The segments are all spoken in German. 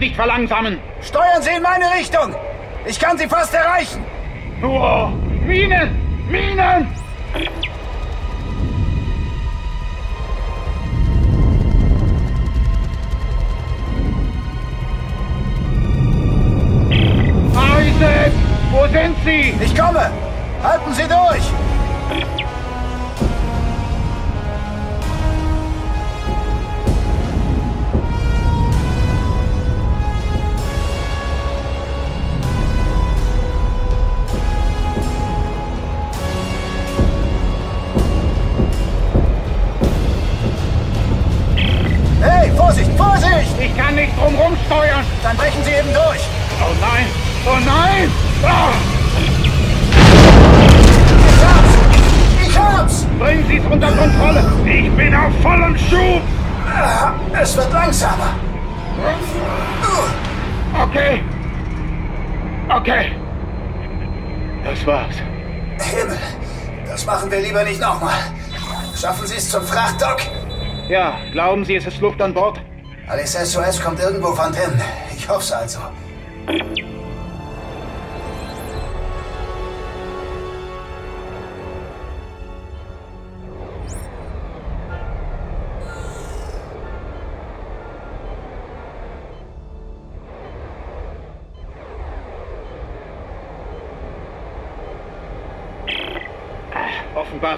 nicht verlangsamen. Steuern Sie in meine Richtung. Ich kann Sie fast erreichen. Oh, Minen! Minen! Isaac! Wo sind Sie? Ich komme. Halten Sie durch. Okay. Das war's. Himmel, das machen wir lieber nicht nochmal. Schaffen Sie es zum Frachtdock? Ja, glauben Sie, es ist Luft an Bord? Alice SOS kommt irgendwo von hin. Ich hoff's also.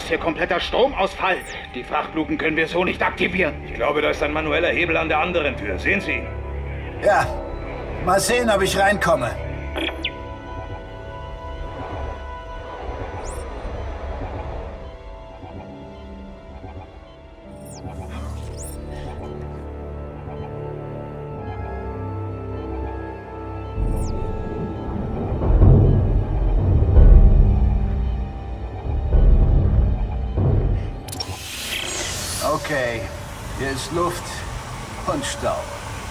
Ist hier kompletter Stromausfall. Die Frachtluken können wir so nicht aktivieren. Ich glaube, da ist ein manueller Hebel an der anderen Tür. Sehen Sie? Ja, mal sehen, ob ich reinkomme.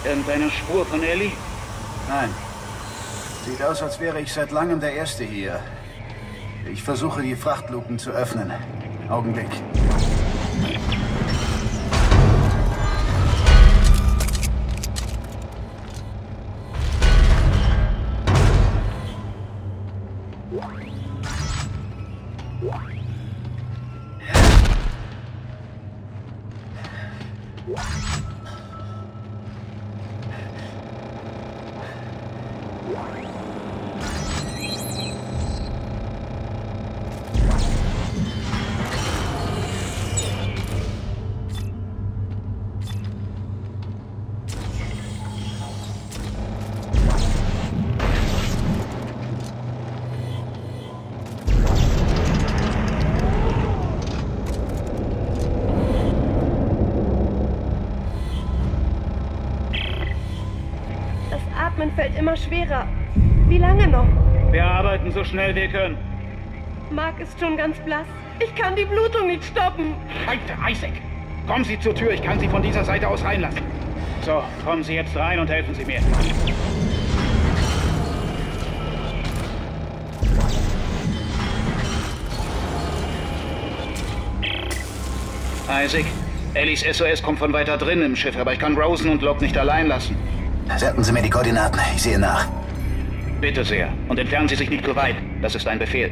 Irgendeine Spur von Ellie? Nein. Sieht aus, als wäre ich seit langem der Erste hier. Ich versuche, die Frachtluken zu öffnen. Augenblick. Immer schwerer. Wie lange noch? Wir arbeiten so schnell wir können. Mark ist schon ganz blass. Ich kann die Blutung nicht stoppen. Scheiße, Isaac! Kommen Sie zur Tür, ich kann Sie von dieser Seite aus reinlassen. So, kommen Sie jetzt rein und helfen Sie mir. Isaac, Ellis SOS kommt von weiter drin im Schiff, aber ich kann Rosen und Locke nicht allein lassen. Senden Sie mir die Koordinaten. Ich sehe nach. Bitte sehr. Und entfernen Sie sich nicht zu weit. Das ist ein Befehl.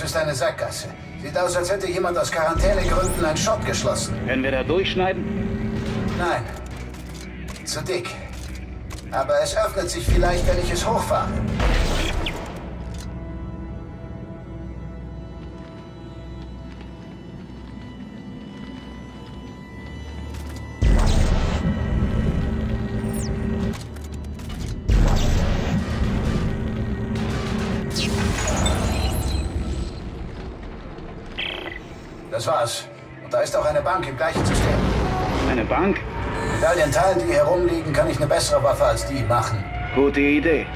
Das ist eine Sackgasse. Sieht aus, als hätte jemand aus Quarantänegründen einen Shot geschlossen. Können wir da durchschneiden? Nein. Zu dick. Aber es öffnet sich vielleicht, wenn ich es hochfahre. Das war's. Und da ist auch eine Bank im gleichen System. Eine Bank? Mit all den Teilen, die hier rumliegen, kann ich eine bessere Waffe als die machen. Gute Idee.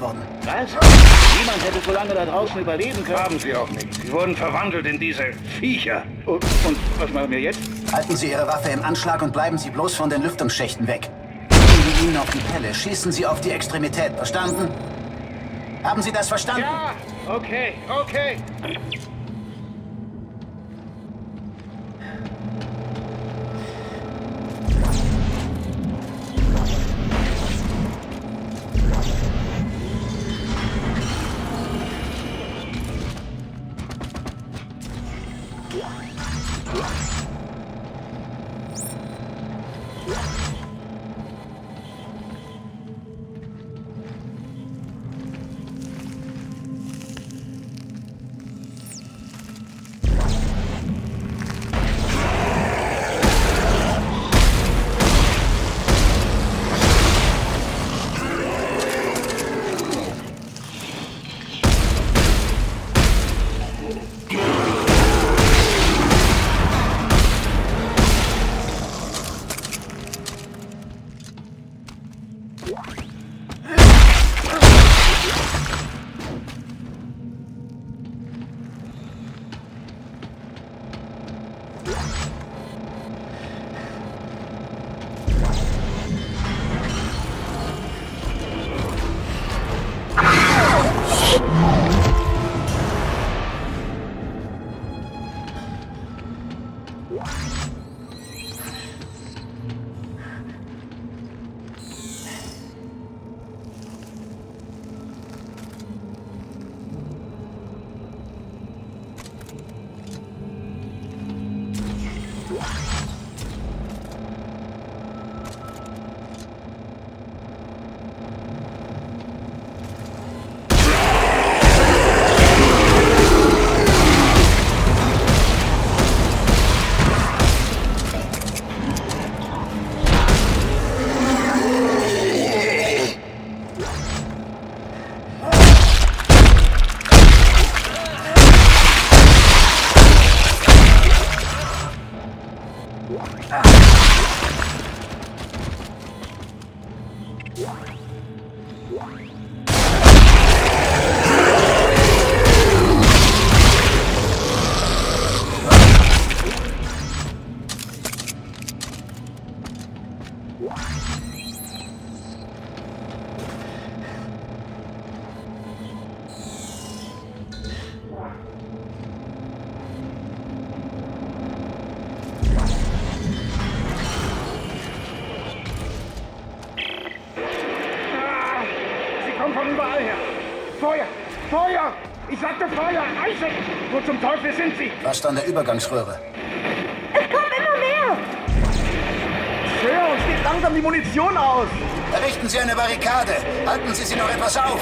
Worden. Was? Niemand hätte so lange da draußen überleben können. Haben sie auch nicht. Sie wurden verwandelt in diese Viecher. Und, und was machen wir jetzt? Halten Sie Ihre Waffe im Anschlag und bleiben Sie bloß von den Lüftungsschächten weg. Gehen Sie ihnen auf die Pelle, schießen Sie auf die Extremität, verstanden? Haben Sie das verstanden? Ja, okay, okay. Fast an der Übergangsröhre. Es kommen immer mehr! Sir, uns geht langsam die Munition aus. Errichten Sie eine Barrikade. Halten Sie sie noch etwas auf.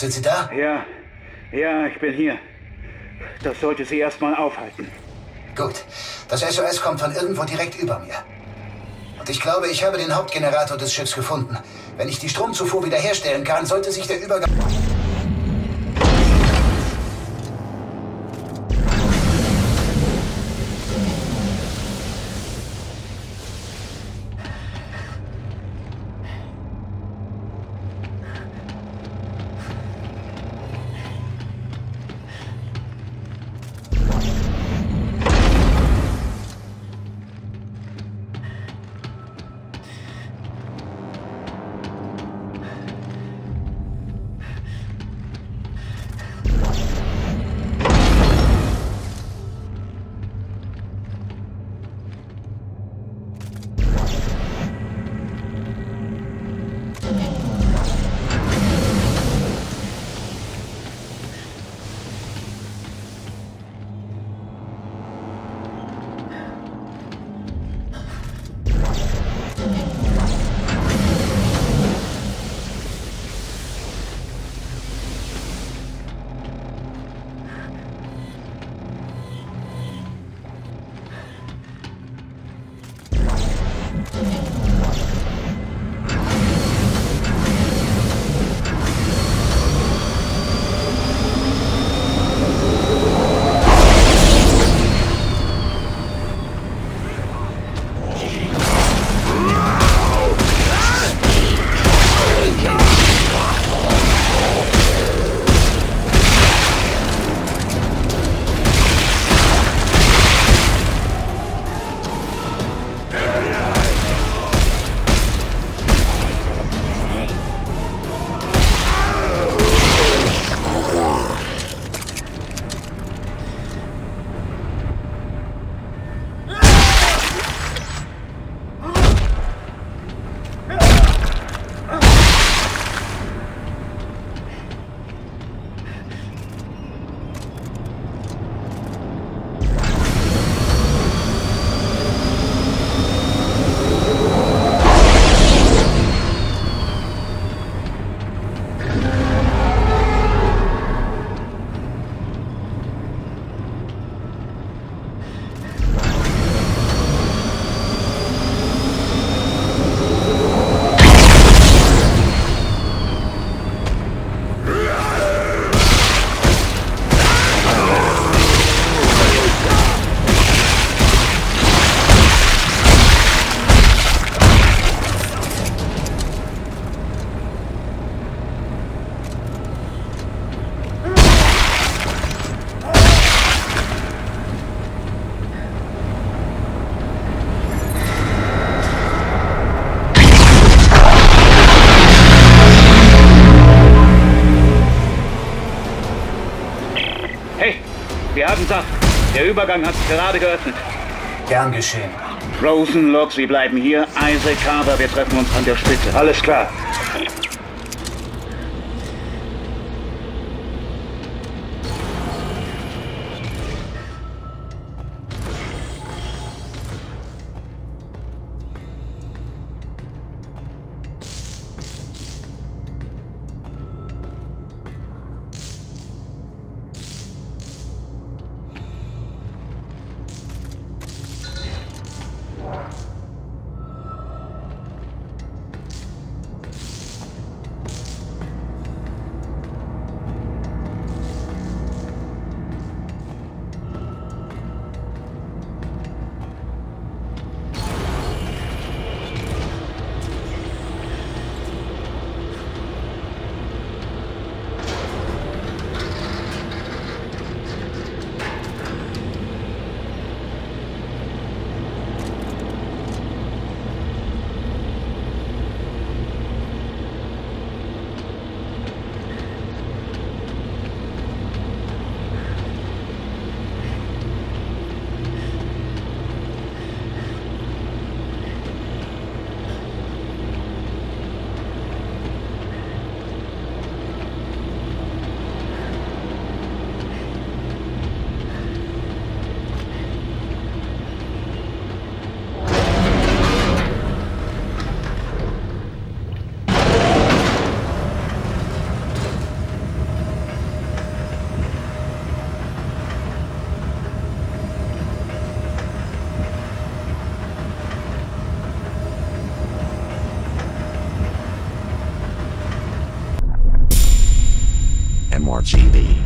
Sind Sie da? Ja, ja, ich bin hier. Das sollte Sie erstmal aufhalten. Gut. Das SOS kommt von irgendwo direkt über mir. Und ich glaube, ich habe den Hauptgenerator des Schiffs gefunden. Wenn ich die Stromzufuhr wiederherstellen kann, sollte sich der Übergang... Wir haben Saft. Der Übergang hat sich gerade geöffnet. Gern geschehen. Rosen, Locke, Sie bleiben hier. Isaac, Carver, wir treffen uns an der Spitze. Alles klar. RGB.